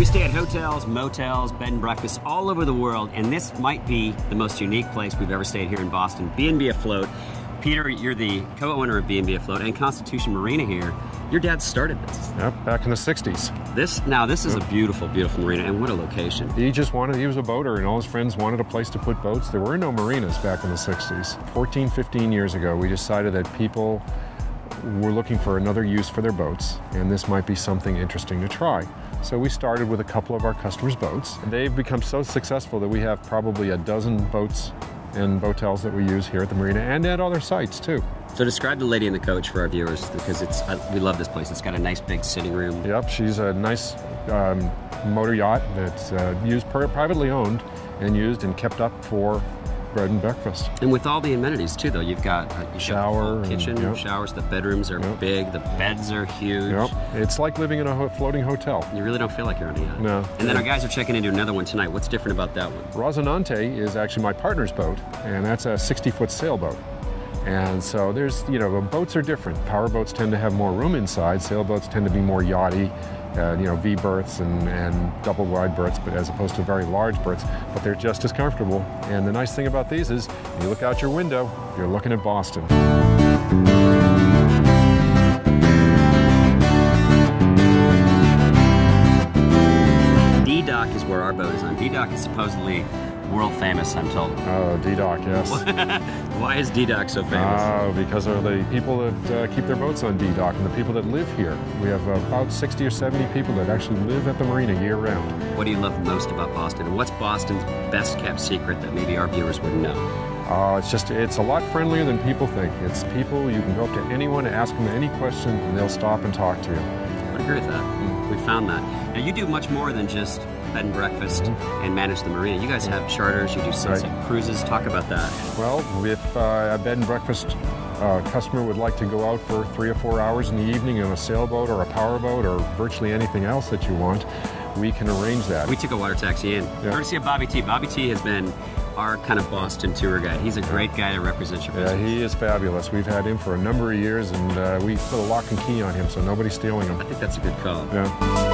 We stay at hotels, motels, bed and breakfasts all over the world, and this might be the most unique place we've ever stayed here in Boston. B&B Afloat. Peter, you're the co-owner of B&B Afloat and Constitution Marina here. Your dad started this. Yep, back in the 60s. This now this is yep. a beautiful, beautiful marina, and what a location. He just wanted, he was a boater, and all his friends wanted a place to put boats. There were no marinas back in the 60s. 14, 15 years ago, we decided that people were looking for another use for their boats, and this might be something interesting to try. So we started with a couple of our customers' boats. They've become so successful that we have probably a dozen boats and botels that we use here at the marina and at other sites too. So describe the lady in the coach for our viewers because it's uh, we love this place. It's got a nice big sitting room. Yep, she's a nice um, motor yacht that's uh, used privately owned and used and kept up for bread and breakfast. And with all the amenities too, though, you've got uh, a shower, kitchen, and, yep. showers. The bedrooms are yep. big. The beds are huge. Yep. It's like living in a floating hotel. You really don't feel like you're on a yacht. No. And then our guys are checking into another one tonight. What's different about that one? Rosinante is actually my partner's boat, and that's a 60-foot sailboat. And so there's, you know, the boats are different. Power boats tend to have more room inside. Sailboats tend to be more yachty uh, you know, V berths and, and double wide berths, but as opposed to very large berths, but they're just as comfortable. And the nice thing about these is you look out your window, you're looking at Boston. D Dock is where our boat is on. D Dock is supposedly world famous, I'm told. Oh, D-Dock, yes. Why is D-Dock so famous? Oh, because of the people that uh, keep their boats on D-Dock and the people that live here. We have about 60 or 70 people that actually live at the marina year-round. What do you love most about Boston? And what's Boston's best-kept secret that maybe our viewers wouldn't know? Uh, it's just, it's a lot friendlier than people think. It's people, you can go up to anyone, ask them any question, and they'll stop and talk to you. Agree with that. Mm. We found that. Now, you do much more than just bed and breakfast mm-hmm. and manage the marina. You guys have charters, you do sunset right. cruises. Talk about that. Well, if uh, a bed and breakfast uh, customer would like to go out for three or four hours in the evening in a sailboat or a powerboat or virtually anything else that you want, we can arrange that. We took a water taxi in. Yeah. Courtesy of Bobby T. Bobby T has been our kind of Boston tour guide. He's a great guy to represent your business. Yeah, he is fabulous. We've had him for a number of years, and uh, we put a lock and key on him, so nobody's stealing him. I think that's a good call. Yeah.